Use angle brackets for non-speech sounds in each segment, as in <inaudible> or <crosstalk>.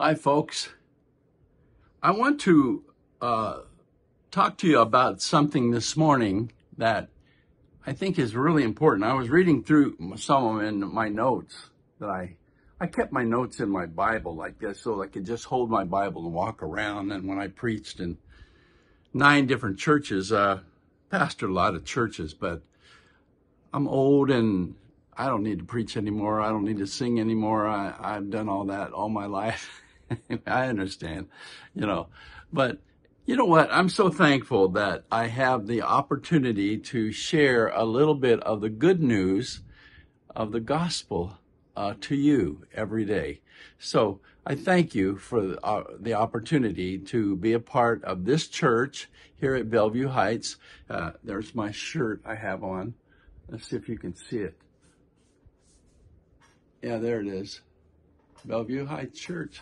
Hi, folks. I want to uh, talk to you about something this morning that I think is really important. I was reading through some of in my notes that I I kept my notes in my Bible like this so I could just hold my Bible and walk around. And when I preached in nine different churches, uh, pastored a lot of churches, but I'm old and I don't need to preach anymore. I don't need to sing anymore. I, I've done all that all my <laughs> life. <laughs> I understand, you know, but you know what? I'm so thankful that I have the opportunity to share a little bit of the good news of the gospel uh, to you every day. So I thank you for uh, the opportunity to be a part of this church here at Bellevue Heights. Uh, there's my shirt I have on. Let's see if you can see it. Yeah, there it is. Bellevue Heights Church.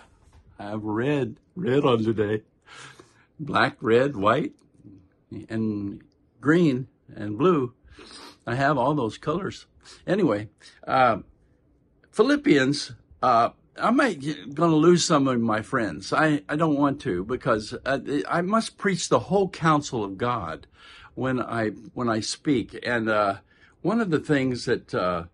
I have red, red on today. Black, red, white, and green and blue. I have all those colors. Anyway, uh, Philippians, uh, I might going to lose some of my friends. I, I don't want to because uh, I must preach the whole counsel of God when I when I speak. And uh, one of the things that uh,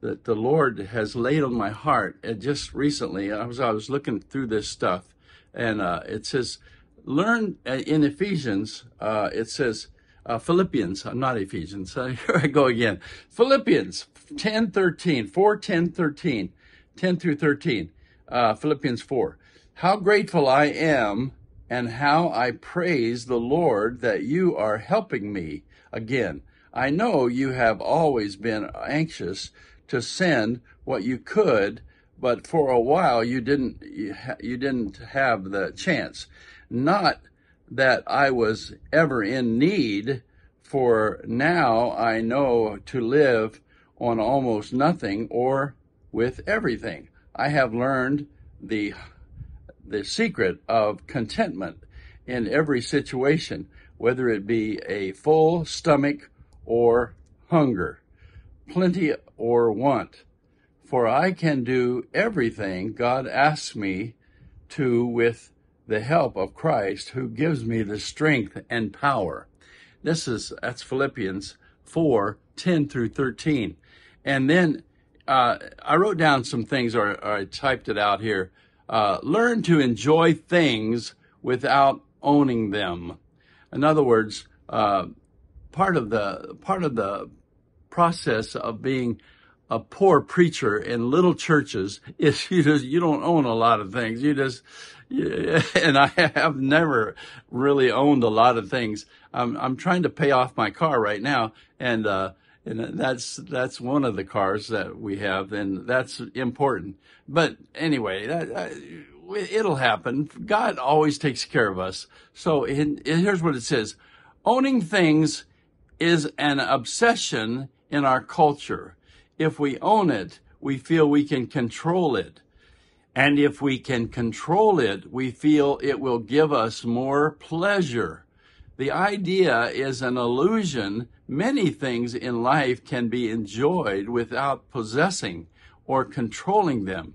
that the Lord has laid on my heart. And just recently, I was I was looking through this stuff, and uh, it says, learn uh, in Ephesians. Uh, it says uh, Philippians. I'm not Ephesians. <laughs> here I go again. Philippians 10, 13, 4, 10, 13, 10 through 13. Uh, Philippians 4. How grateful I am and how I praise the Lord that you are helping me again. I know you have always been anxious to send what you could, but for a while you didn't you, didn't have the chance. Not that I was ever in need, for now I know to live on almost nothing or with everything. I have learned the the secret of contentment in every situation, whether it be a full stomach or hunger plenty or want. For I can do everything God asks me to with the help of Christ who gives me the strength and power. This is, that's Philippians 4, 10 through 13. And then uh, I wrote down some things or, or I typed it out here. Uh, learn to enjoy things without owning them. In other words, uh, part of the part of the process of being a poor preacher in little churches is <laughs> you just you don't own a lot of things. You just <laughs> and I have never really owned a lot of things. I'm I'm trying to pay off my car right now, and uh, and that's that's one of the cars that we have, and that's important. But anyway, that, uh, it'll happen. God always takes care of us. So in, here's what it says: owning things is an obsession in our culture. If we own it, we feel we can control it. And if we can control it, we feel it will give us more pleasure. The idea is an illusion. Many things in life can be enjoyed without possessing or controlling them.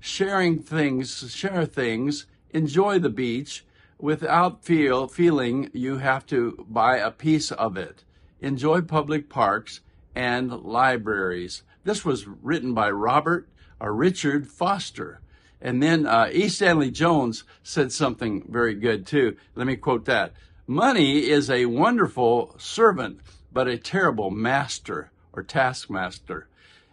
Sharing things, share things, enjoy the beach without feel, feeling you have to buy a piece of it. Enjoy public parks and libraries. This was written by Robert or uh, Richard Foster. And then uh, E. Stanley Jones said something very good too. Let me quote that. Money is a wonderful servant, but a terrible master or taskmaster.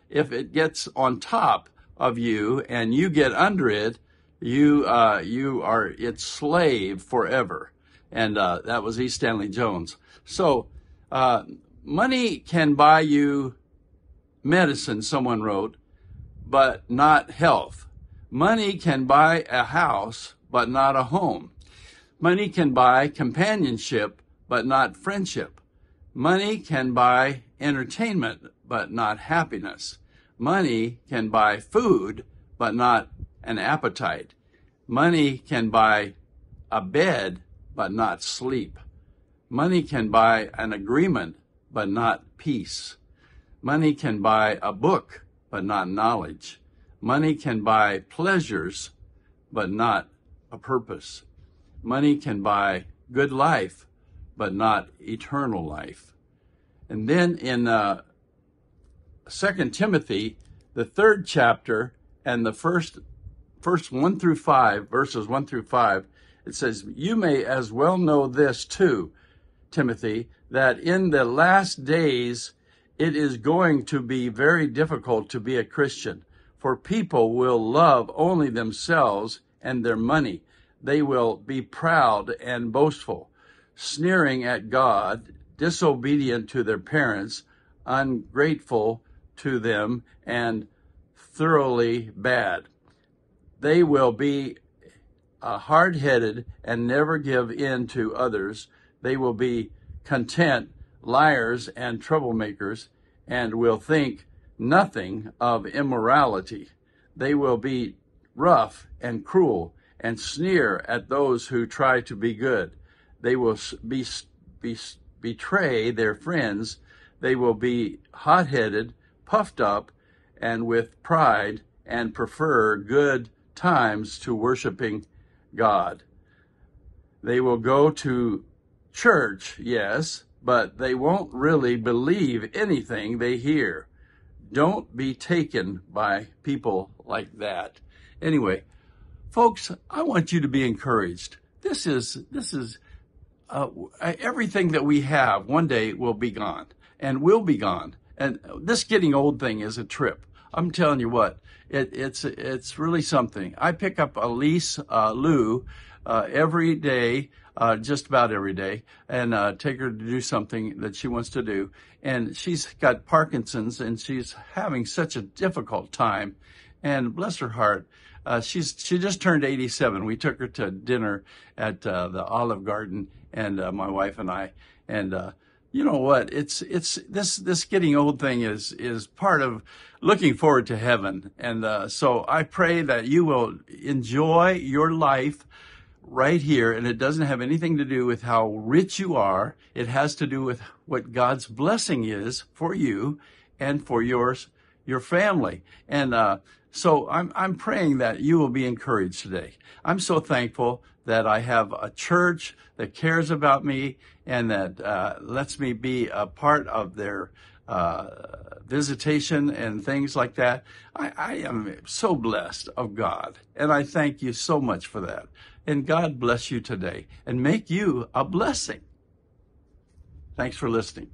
If it gets on top of you and you get under it, you uh, you are its slave forever. And uh, that was E. Stanley Jones. So uh, money can buy you medicine, someone wrote, but not health. Money can buy a house, but not a home. Money can buy companionship, but not friendship. Money can buy entertainment, but not happiness. Money can buy food, but not an appetite. Money can buy a bed, but not sleep. Money can buy an agreement, but not peace. Money can buy a book, but not knowledge. Money can buy pleasures, but not a purpose. Money can buy good life, but not eternal life. And then in uh, 2 Timothy, the third chapter and the first first 1 through 5, verses 1 through 5, it says, You may as well know this too, Timothy, that in the last days it is going to be very difficult to be a Christian, for people will love only themselves and their money. They will be proud and boastful, sneering at God, disobedient to their parents, ungrateful to them, and thoroughly bad. They will be uh, hard headed and never give in to others. They will be content, liars, and troublemakers, and will think nothing of immorality. They will be rough and cruel and sneer at those who try to be good. They will be, be, betray their friends. They will be hot headed, puffed up, and with pride, and prefer good times to worshiping God. They will go to church, yes, but they won't really believe anything they hear. Don't be taken by people like that. Anyway, folks, I want you to be encouraged. This is, this is, uh, everything that we have one day will be gone and will be gone. And this getting old thing is a trip. I'm telling you what, it, it's it's really something. I pick up Elise uh, Lou uh, every day, uh, just about every day, and uh, take her to do something that she wants to do. And she's got Parkinson's, and she's having such a difficult time. And bless her heart, uh, she's she just turned 87. We took her to dinner at uh, the Olive Garden, and my wife and I, and you know what? It's it's this this getting old thing is is part of looking forward to heaven, and uh, so I pray that you will enjoy your life right here, and it doesn't have anything to do with how rich you are. It has to do with what God's blessing is for you and for yours your family, and uh, so I'm I'm praying that you will be encouraged today. I'm so thankful that I have a church that cares about me and that uh, lets me be a part of their uh, visitation and things like that. I, I am so blessed of God, and I thank you so much for that. And God bless you today and make you a blessing. Thanks for listening.